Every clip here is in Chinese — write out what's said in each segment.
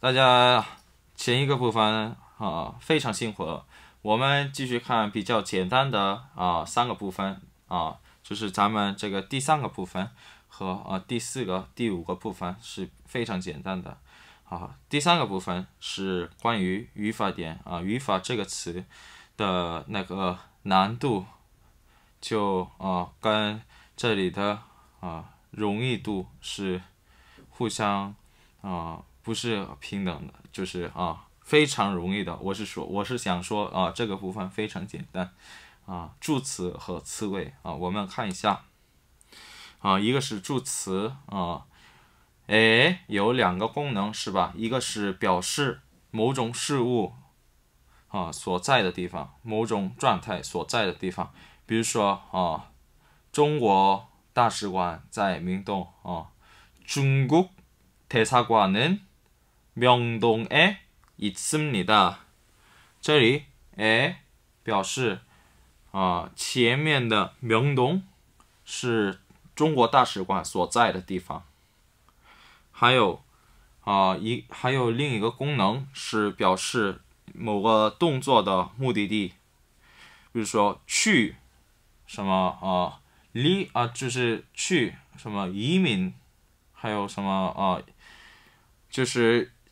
大家前一个部分啊非常辛苦了，我们继续看比较简单的啊三个部分啊，就是咱们这个第三个部分和啊第四个、第五个部分是非常简单的啊。第三个部分是关于语法点啊，语法这个词的那个难度就啊跟这里的啊容易度是互相啊。不是平等的，就是啊，非常容易的。我是说，我是想说啊，这个部分非常简单啊，助词和词尾啊，我们看一下啊，一个是助词啊，哎，有两个功能是吧？一个是表示某种事物啊所在的地方，某种状态所在的地方，比如说啊，中国大使馆在明洞啊，中国대사관은 명동에 있습니다. 这里에 表示啊前面的명동是中国大使馆所在的地方还有啊还有另一个功能是表示某个动作的目的地比如说去什么啊离啊就是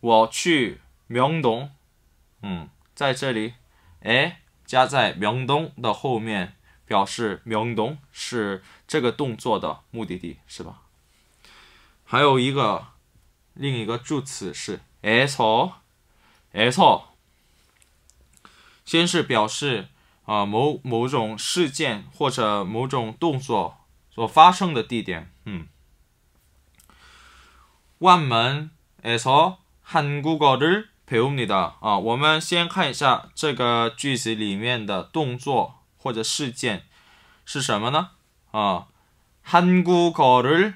我去明洞，嗯，在这里，哎，加在明洞的后面，表示明洞是这个动作的目的地，是吧？还有一个另一个助词是 “so”，“so”，先是表示啊某某种事件或者某种动作所发生的地点，嗯，万门 “so”。 한국어를 배웁니다. 啊，我们先看一下这个句子里面的动作或者事件是什么呢？啊， 한국어를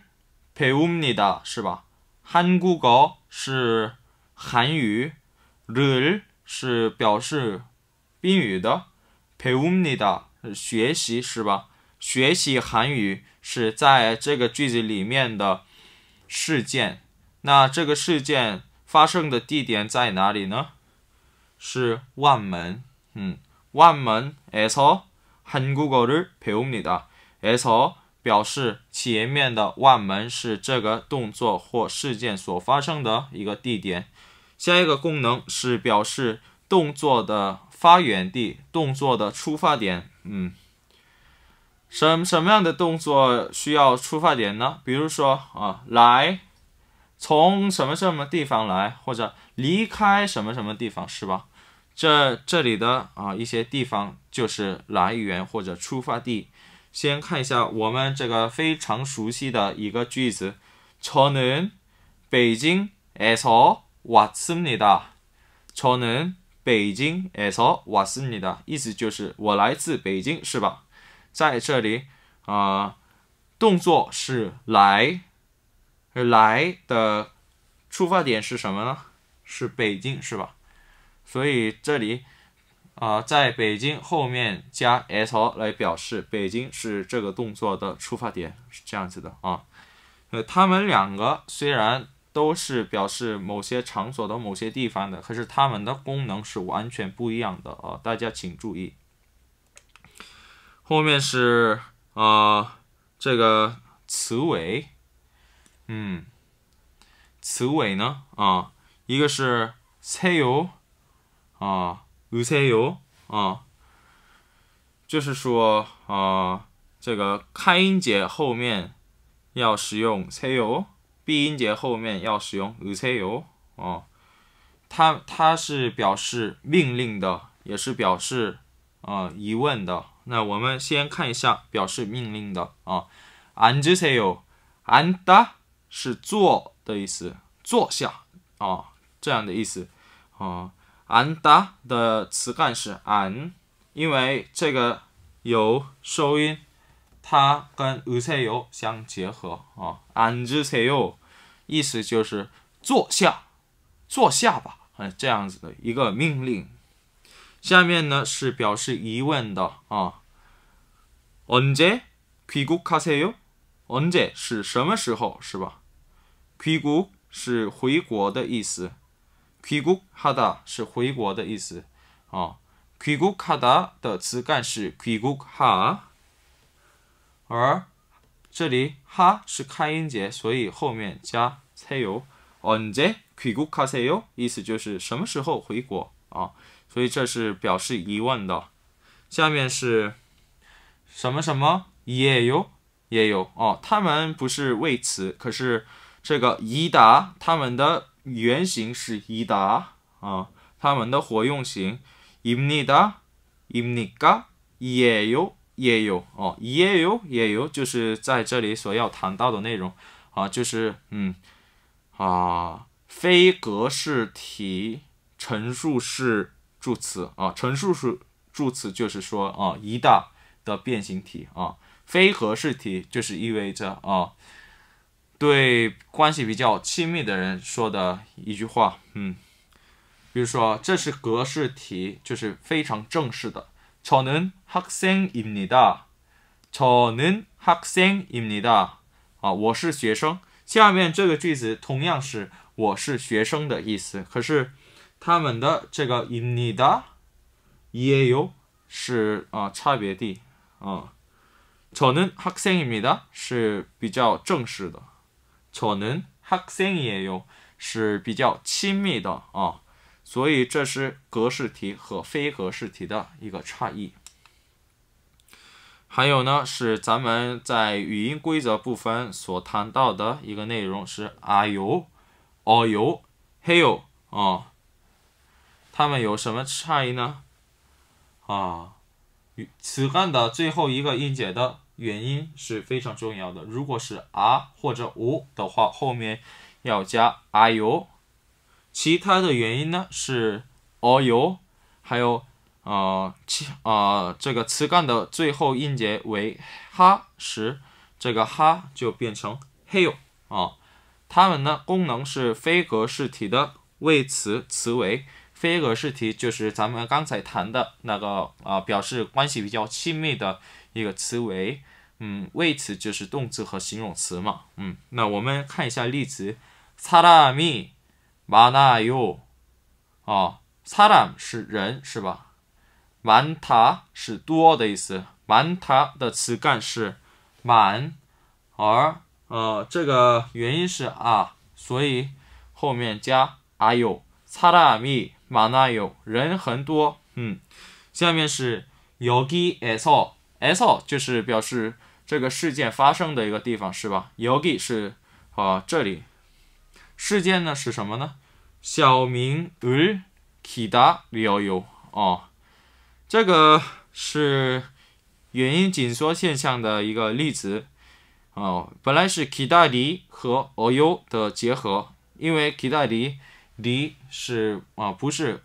배웁니다. 是吧? 한국어 是韩语,를是表示宾语的, 배웁니다 学习是吧？学习韩语是在这个句子里面的事件。那这个事件 发生的地点在哪里呢？是万门。嗯，万门에서한국어를배웁니다에서表示前面的万门是这个动作或事件所发生的一个地点。下一个功能是表示动作的发源地，动作的出发点。嗯，什什么样的动作需要出发点呢？比如说啊，来。 从什么什么地方来，或者离开什么什么地方，是吧？这这里的啊一些地方就是来源或者出发地。先看一下我们这个非常熟悉的一个句子：저는베이징에서왔습니다 저는베이징에서왔습니다意思就是我来自北京，是吧？在这里啊，动作是来。 来的出发点是什么呢？是北京，是吧？所以这里啊，在北京后面加 s 来表示北京是这个动作的出发点，是这样子的啊。呃，他们两个虽然都是表示某些场所的某些地方的，可是它们的功能是完全不一样的啊，大家请注意。后面是啊，这个词尾。嗯，词尾呢？啊，一个是세 요， 啊，으세 요， 啊，就是说啊，这个开音节后面要使用세 요， 闭音节后面要使用으세 요， 啊，它它是表示命令的，也是表示啊疑问的。那我们先看一下表示命令的啊，앉으세 요， 앉 다。 是坐的意思，坐下啊， 这样的意思啊。安达的词干是安，因为这个有收音，它跟으세요相结合啊。앉으세 요， 意思就是坐下，坐下吧，啊，这样子的一个命令。下面呢是表示疑问的啊。언제귀국하세 요？ 언제是什么时候是吧？ 귀국是回国的意思。귀국하다是回国的意思啊。귀국하다的词干是귀국 하， 而这里哈是开音节，所以后面加세 요。 언제귀국하세 요？ 意思就是什么时候回国啊？所以这是表示疑问的。下面是什么什么也有也有哦，他们不是谓词，可是 这个伊达，他们的原型是伊达啊，他们的活用型伊米达、伊米嘎也有也有哦，也有也有，就是在这里所要谈到的内容啊，就是嗯啊非格式体陈述式助词啊，陈述式助词就是说啊伊达的变形体啊，非格式体就是意味着啊。对关系比较亲密的人说的一句话，嗯，比如说这是格式题，就是非常正式的。저는학생입니 다。 저는학생입니 다。 啊，我是学生。下面这个句子同样是我是学生的意思，可是他们的这个입니 다， 也有是啊差别的啊。저는학생입니다是比较正式的。 저는학생이에요是比较亲密的啊，所以这是格式题和非格式题的一个差异。还有呢，是咱们在语音规则部分所谈到的一个内容是아요어요해요啊，它们有什么差异呢？啊，词干的最后一个音节的。 原因是非常重要的。如果是啊或者无的话，后面要加啊哟。其他的元音呢是哦哟，还有啊，啊，这个词干的最后音节为哈时，这个哈就变成嘿哟啊。它们呢功能是非格式体的谓词词尾。非格式体就是咱们刚才谈的那个啊，表示关系比较亲密的。一个词为，嗯，谓词就是动词和形容词嘛，嗯，那我们看一下例子，사람이많아 요， 啊，사람是人是吧？많다是多的意思，많다的词干是满，而呃这个原因是啊，所以后面加아 요， 사람이많아 요， 人很多，嗯，下面是여기에 서。 s 就是表示这个事件发生的一个地方，是吧？여기是啊这里，事件呢是什么呢？小明을기다려 요， 哦，这个是元音紧缩现象的一个例子哦。本来是기다리和어요的结合，因为기다리리是啊不是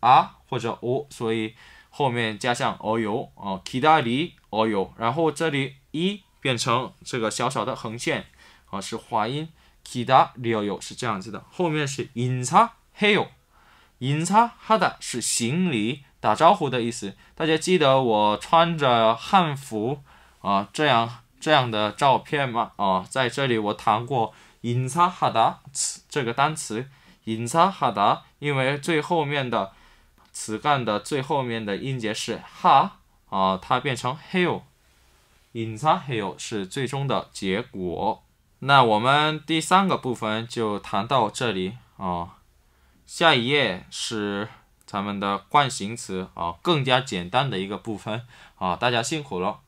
啊或者어， 所以 后面加上어요哦，기다리哦哟，然后这里一变成这个小小的横线啊，是滑音。기다리어요是这样子的，后面是인사해 요， 인사하다是行礼打招呼的意思。大家记得我穿着汉服啊这样这样的照片吗？啊，在这里我谈过인사하다词这个单词，인사하다因为最后面的 词干的最后面的音节是哈，啊，它变成 hill。隐藏 hill 是最终的结果。那我们第三个部分就谈到这里啊，下一页是咱们的惯行词啊，更加简单的一个部分啊，大家辛苦了。